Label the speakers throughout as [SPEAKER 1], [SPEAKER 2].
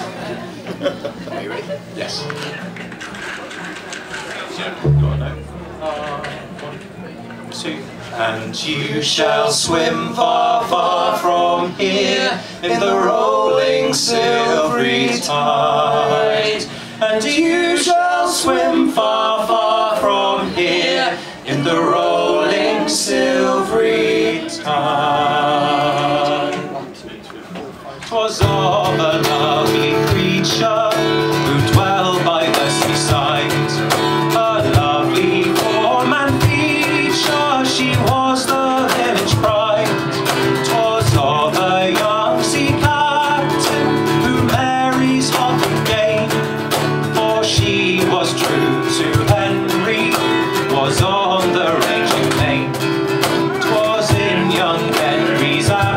[SPEAKER 1] Are you ready?
[SPEAKER 2] Yes.
[SPEAKER 1] So. Uh, one, two. And you shall swim far, far from here in the rolling silvery tide. And you shall swim far, far from here in the rolling silvery tide.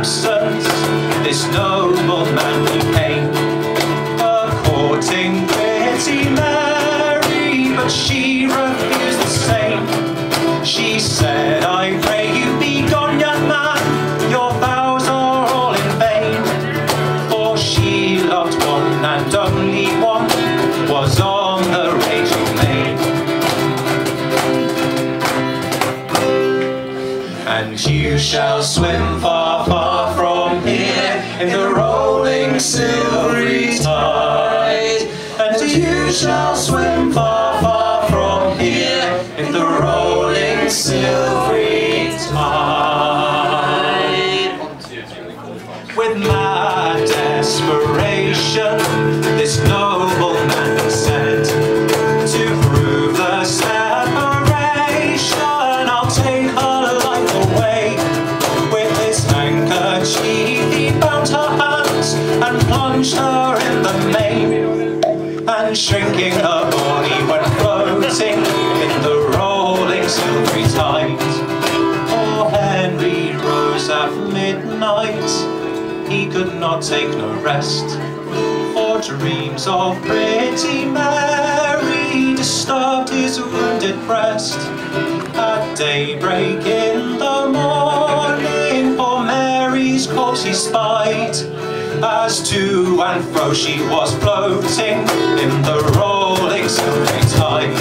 [SPEAKER 1] Absence this noble man became a courting pretty Mary, but she refused the same. She said, I pray you be gone, young man, your vows are all in vain. For she loved one and only one was on the raging main. And you shall swim far, far rolling silvery tide. And you shall swim far, far from here in the rolling silvery And shrinking her body went floating in the rolling silvery tide. Poor Henry rose at midnight. He could not take no rest. For dreams of pretty Mary disturbed his wounded breast. At daybreak in the morning, poor Mary's corpse he spied. As to and fro she was floating in the rolling silvery tide.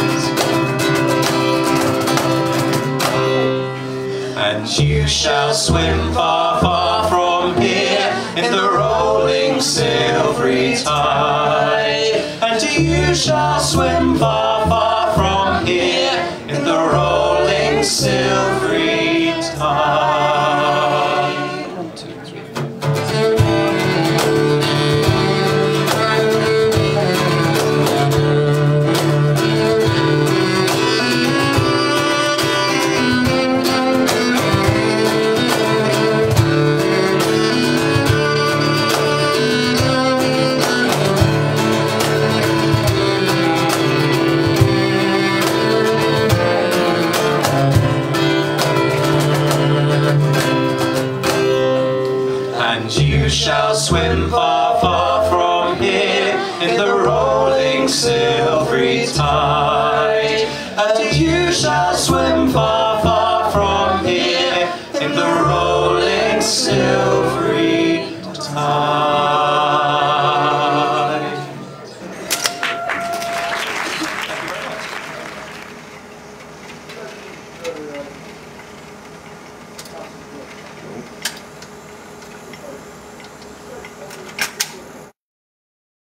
[SPEAKER 1] And you shall swim far, far from here in the rolling silvery tide. And you shall swim far,